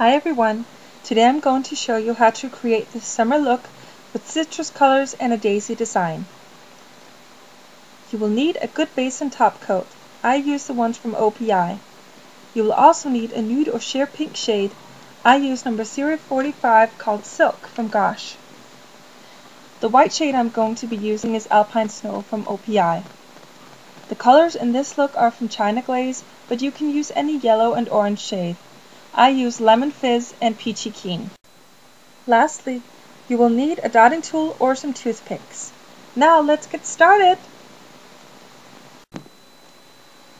Hi everyone! Today I'm going to show you how to create this summer look with citrus colors and a daisy design. You will need a good base and top coat. I use the ones from OPI. You will also need a nude or sheer pink shade. I use number 045 called Silk from Gosh. The white shade I'm going to be using is Alpine Snow from OPI. The colors in this look are from China Glaze, but you can use any yellow and orange shade. I use Lemon Fizz and Peachy Keen. Lastly, you will need a dotting tool or some toothpicks. Now let's get started!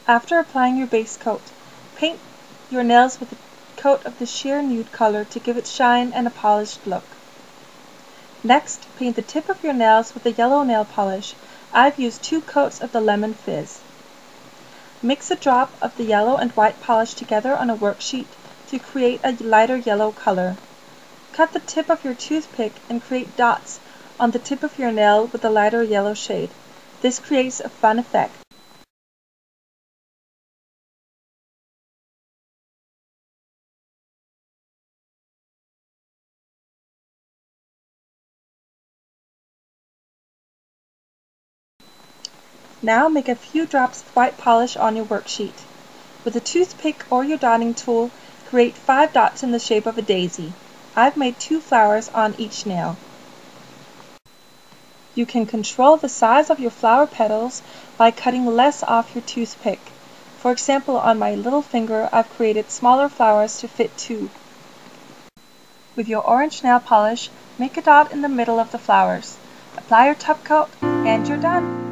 After applying your base coat, paint your nails with a coat of the sheer nude color to give it shine and a polished look. Next, paint the tip of your nails with the yellow nail polish. I've used two coats of the Lemon Fizz. Mix a drop of the yellow and white polish together on a worksheet to create a lighter yellow color. Cut the tip of your toothpick and create dots on the tip of your nail with a lighter yellow shade. This creates a fun effect. Now make a few drops of white polish on your worksheet. With a toothpick or your dotting tool, Create five dots in the shape of a daisy. I've made two flowers on each nail. You can control the size of your flower petals by cutting less off your toothpick. For example, on my little finger, I've created smaller flowers to fit two. With your orange nail polish, make a dot in the middle of the flowers. Apply your top coat, and you're done!